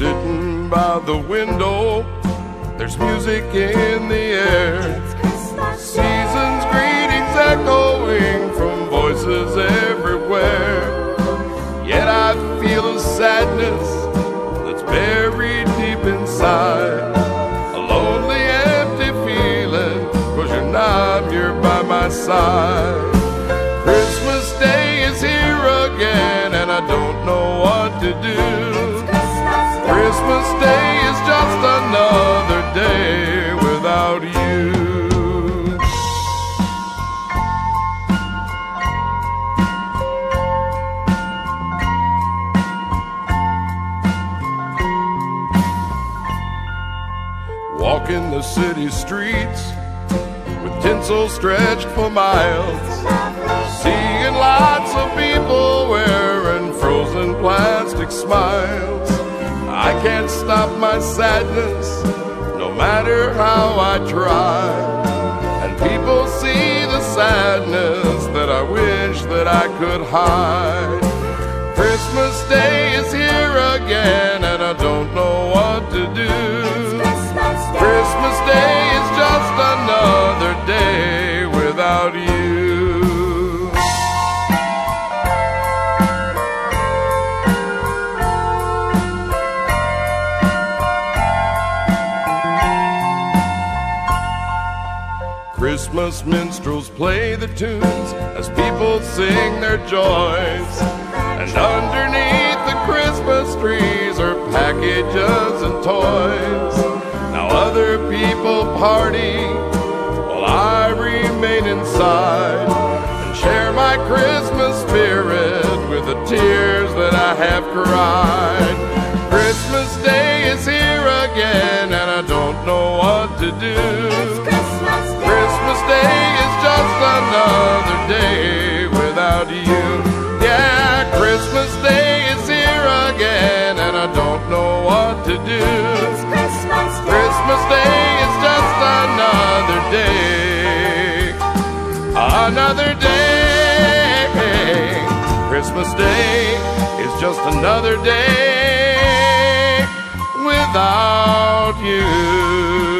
of the window, there's music in the air. Seasons greetings echoing from voices everywhere. Yet I feel a sadness that's buried deep inside. A lonely, empty feeling, cause you're not here by my side. Christmas Day is here again, and I don't know what to do. Christmas Day is just another day without you. Walking the city streets with tinsel stretched for miles. Seeing lots of people wearing frozen plastic smiles. I can't stop my sadness no matter how I try. And people see the sadness that I wish that I could hide. Christmas Day is here again, Christmas minstrels play the tunes as people sing their joys. And underneath the Christmas trees are packages and toys. Now other people party while I remain inside and share my Christmas spirit with the tears that I have cried. Christmas Day is here again and I don't know what to do. Christmas Day is here again and I don't know what to do. Christmas Day is just another day. Another day. Christmas Day is just another day without you.